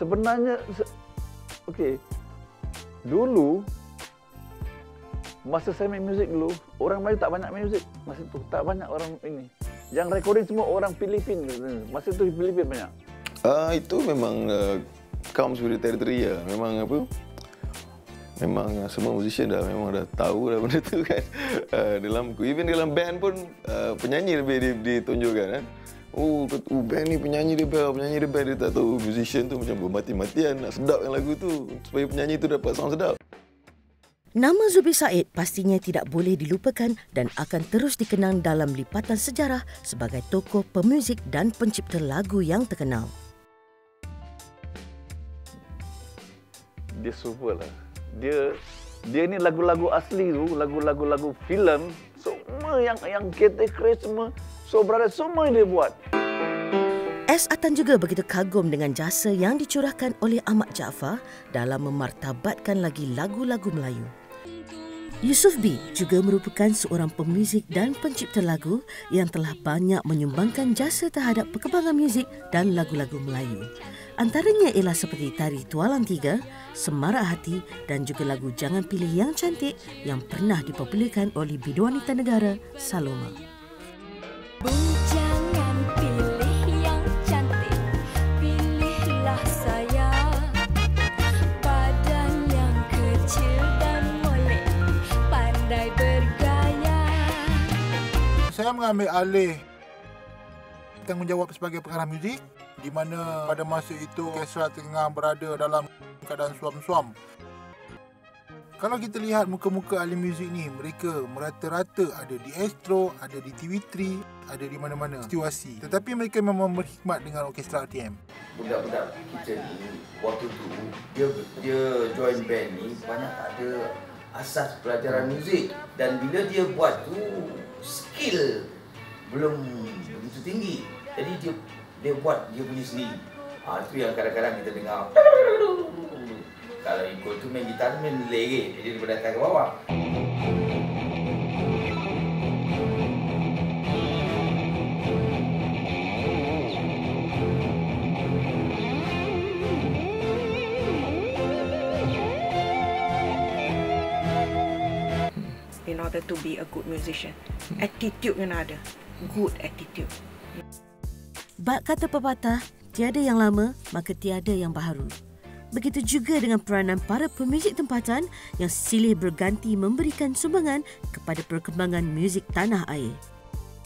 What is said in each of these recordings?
sebenarnya okey. Dulu masa saya main muzik dulu, orang Melayu tak banyak main muzik. Masa tu tak banyak orang ini. Yang recording semua orang Filipin. Masa tu Filipin banyak. Uh, itu memang uh, comes with the territory ya. Memang apa? Memang uh, semua musician dah memang dah tahu dah benda tu kan. Uh, dalam even dalam band pun uh, penyanyi lebih ditunjukkan kan. Oh, oh band ni penyanyi dia best, penyanyi dia best dia tak tahu musician tu macam bermati-matian nak sedapkan lagu tu supaya penyanyi tu dapat sound sedap. Nama Zubi Said pastinya tidak boleh dilupakan dan akan terus dikenang dalam lipatan sejarah sebagai tokoh pemuzik dan pencipta lagu yang terkenal. Dia super lah. Dia dia ni lagu-lagu asli tu, lagu-lagu lagu filem semua yang yang kategori semua so brother semua dia buat. S. Atan juga begitu kagum dengan jasa yang dicurahkan oleh Ahmad Jaafar dalam memartabatkan lagi lagu-lagu Melayu. Yusuf B juga merupakan seorang pemuzik dan pencipta lagu yang telah banyak menyumbangkan jasa terhadap perkembangan muzik dan lagu-lagu Melayu. Antaranya ialah seperti Tari Tualang Tiga, Semarak Hati dan juga lagu Jangan Pilih Yang Cantik yang pernah dipopularkan oleh biduan wanita negara Saloma. Saya mengambil alih tanggungjawab sebagai pengarah muzik di mana pada masa itu orkestra tengah berada dalam keadaan suam-suam. Kalau kita lihat muka-muka ahli muzik ni, mereka merata-rata ada di Astro, ada di TV3, ada di mana-mana situasi. Tetapi mereka memang berkhidmat dengan orkestra RTM. Budak-budak kita ni, waktu tu, dia, dia join band ni, banyak tak ada asas pelajaran muzik. Dan bila dia buat tu, skill belum begitu tinggi. Jadi dia dia buat dia punya sendiri. Ah itu yang kadang-kadang kita dengar. Kalau ikut tu main gitar main lege, jadi daripada atas ke bawah. in order to be a good musician. Attitude yang ada. Good attitude. Bak kata pepatah, tiada yang lama, maka tiada yang baharu. Begitu juga dengan peranan para pemuzik tempatan yang silih berganti memberikan sumbangan kepada perkembangan muzik tanah air.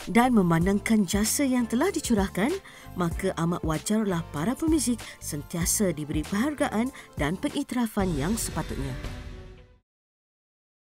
Dan memandangkan jasa yang telah dicurahkan, maka amat wajarlah para pemuzik sentiasa diberi penghargaan dan pengiktirafan yang sepatutnya.